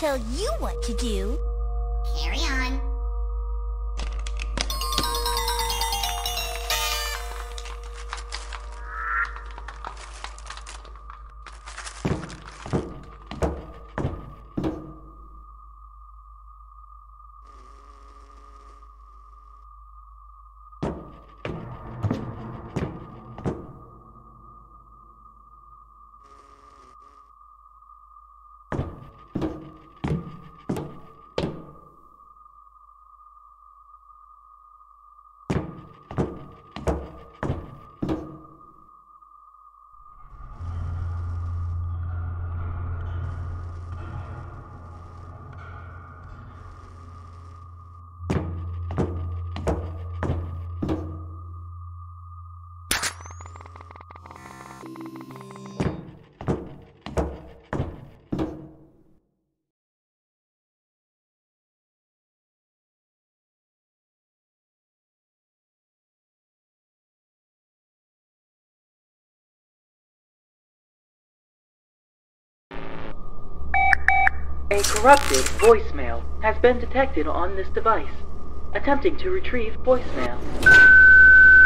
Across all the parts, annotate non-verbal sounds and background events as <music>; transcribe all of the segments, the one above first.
tell you what to do. A corrupted voicemail has been detected on this device. Attempting to retrieve voicemail.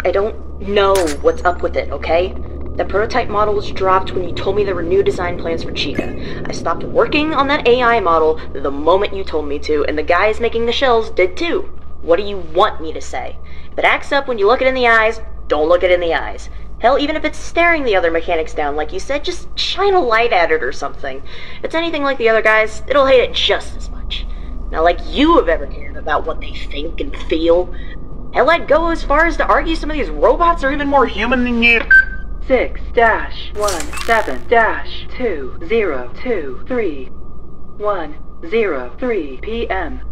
I don't know what's up with it, okay? The prototype model was dropped when you told me there were new design plans for Chica. I stopped working on that AI model the moment you told me to, and the guys making the shells did too. What do you want me to say? If it acts up when you look it in the eyes, don't look it in the eyes. Hell, even if it's staring the other mechanics down, like you said, just shine a light at it or something. If it's anything like the other guys, it'll hate it just as much. Not like you have ever cared about what they think and feel. Hell, I'd go as far as to argue some of these robots are even more human than you. Six dash one seven dash two zero two three one zero three PM.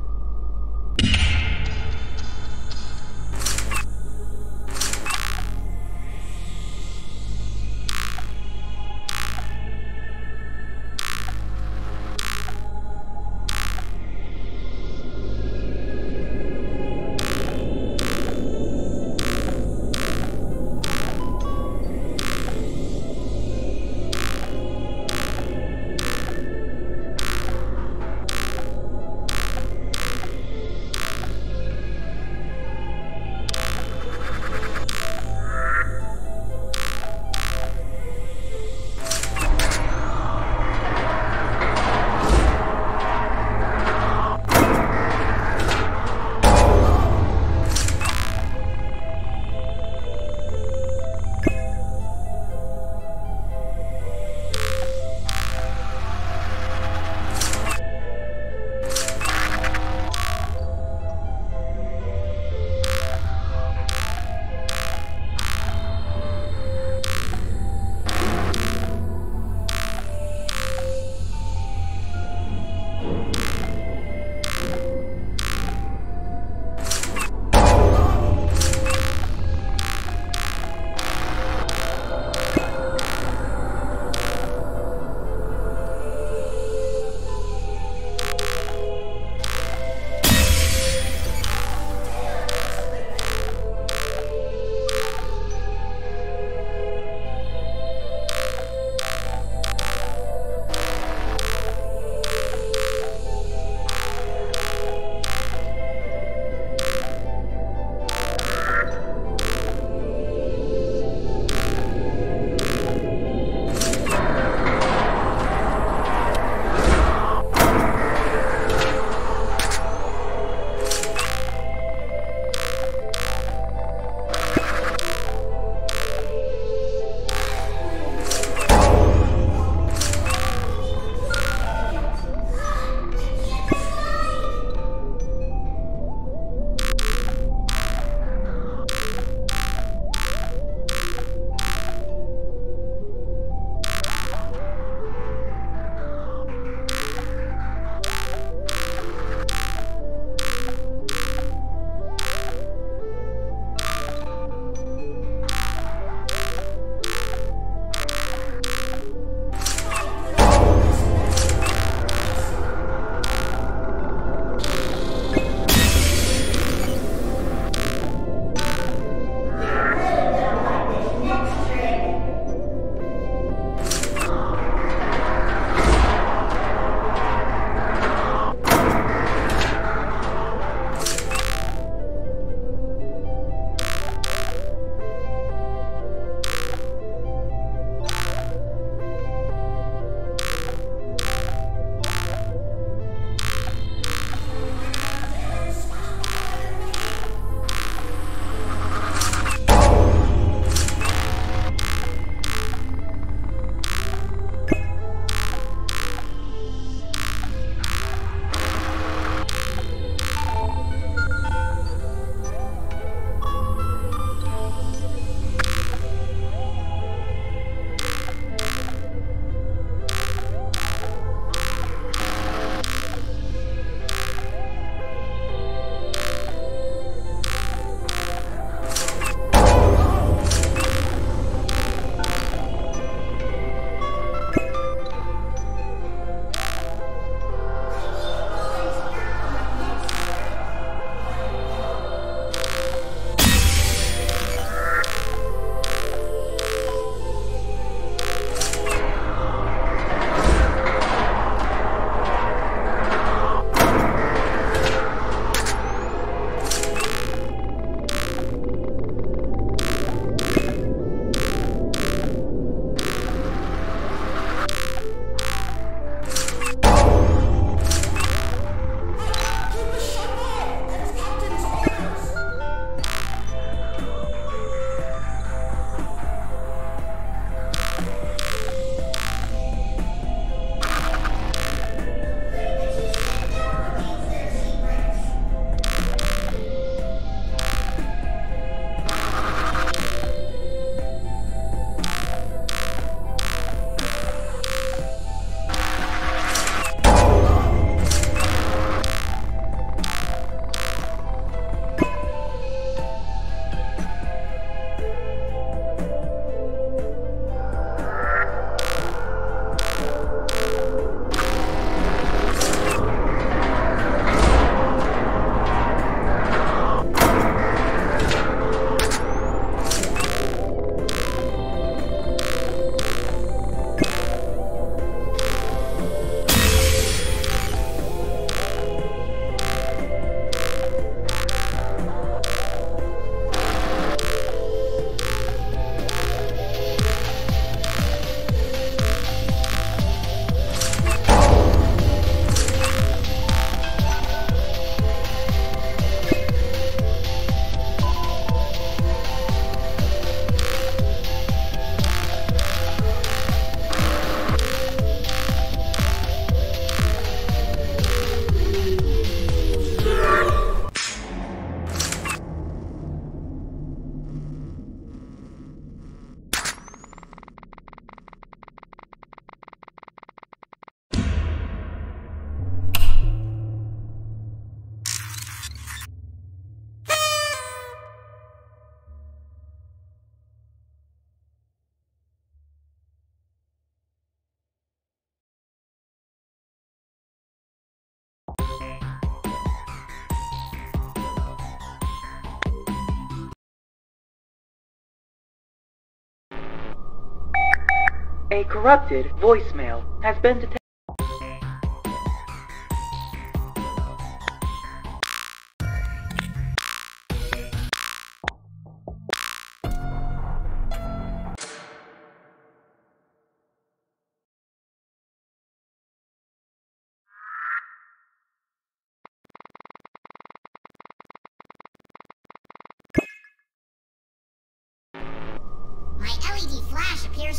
A corrupted voicemail has been detected.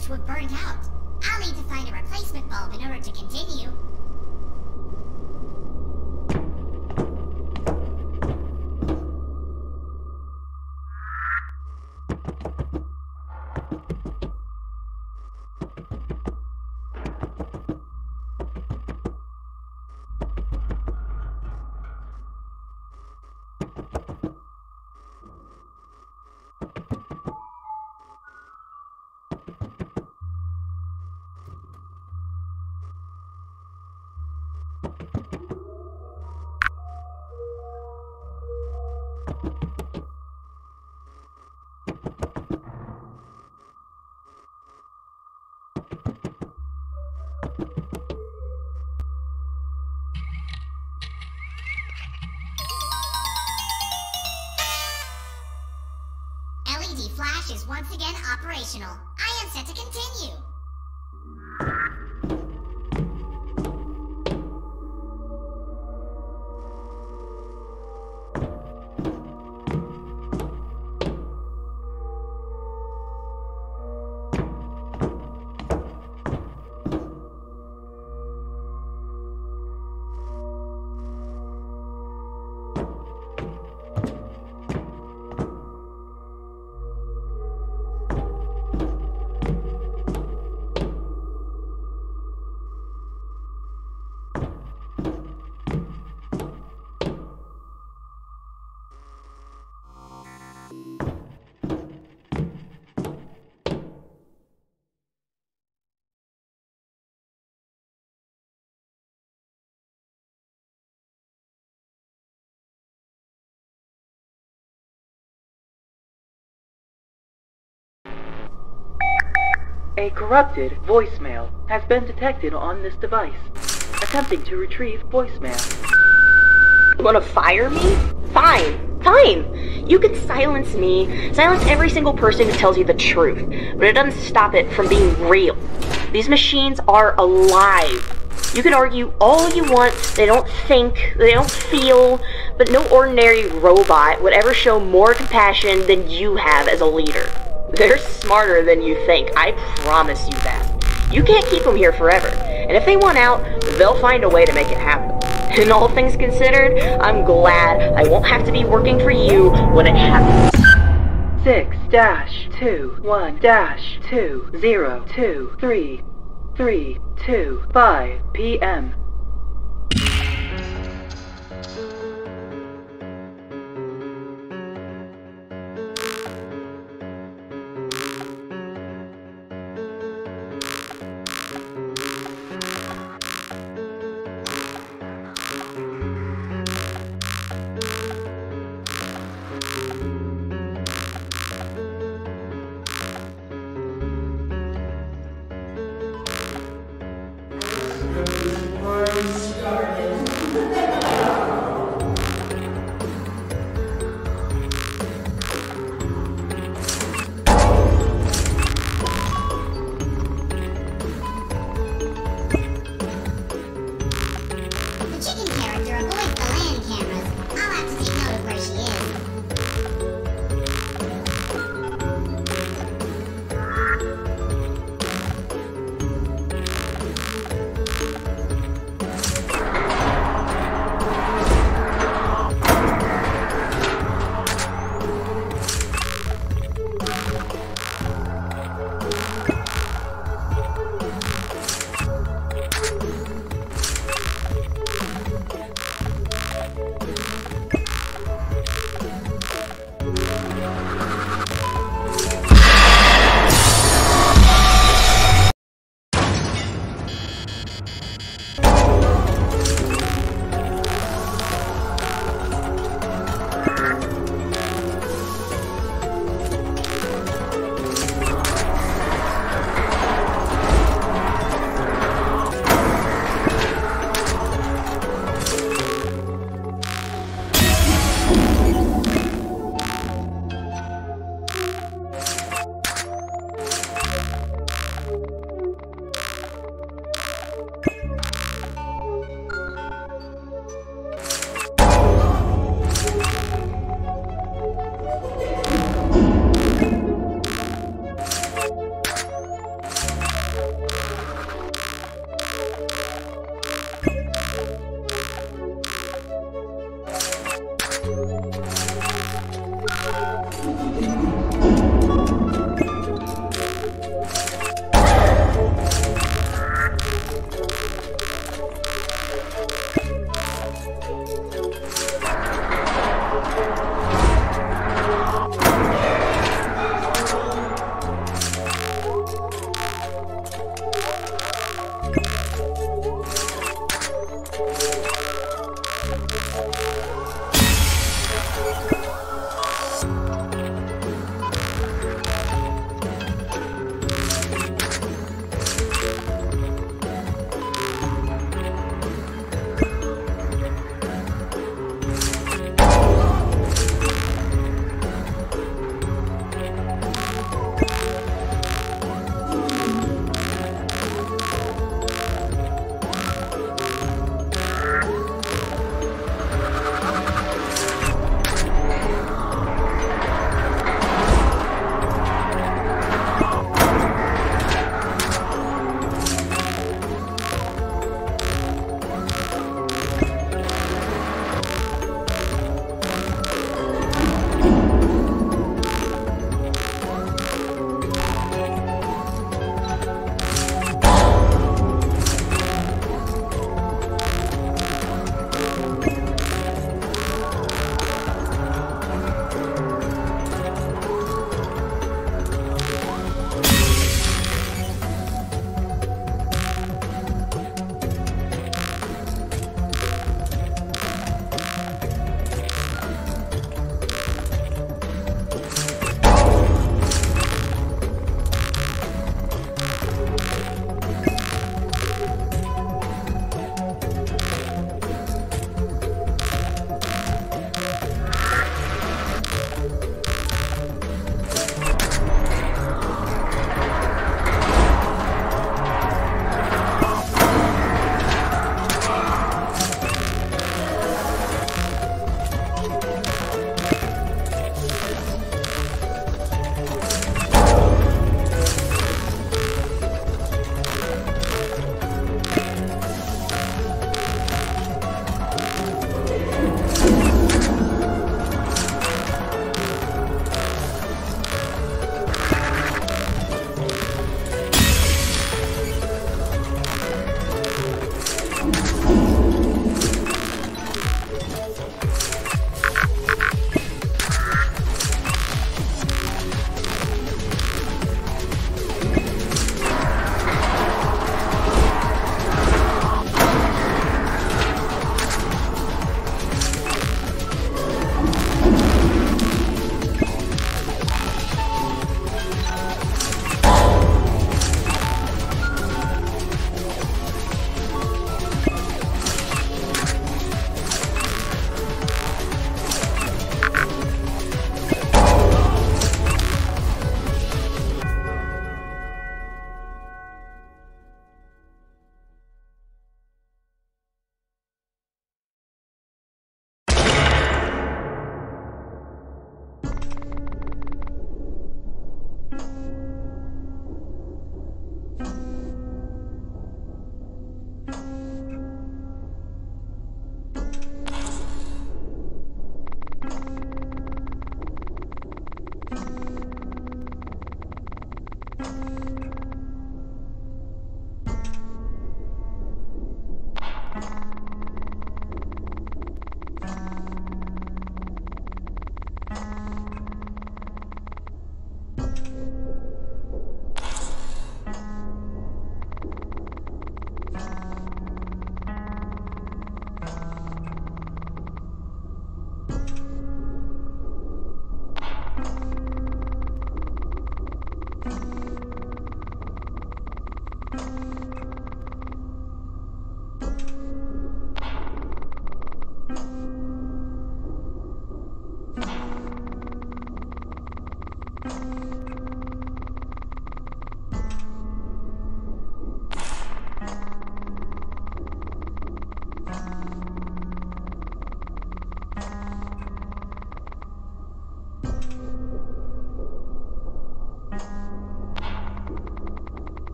To have burned out. I'll need to find a replacement bulb in order to continue. Again operational. I am set to continue. A corrupted voicemail has been detected on this device. Attempting to retrieve voicemail. You wanna fire me? Fine, fine. You can silence me, silence every single person who tells you the truth, but it doesn't stop it from being real. These machines are alive. You can argue all you want, they don't think, they don't feel, but no ordinary robot would ever show more compassion than you have as a leader. They're smarter than you think, I promise you that. You can't keep them here forever, and if they want out, they'll find a way to make it happen. <laughs> And all things considered, I'm glad I won't have to be working for you when it happens. Six dash two one dash two zero two three three two five PM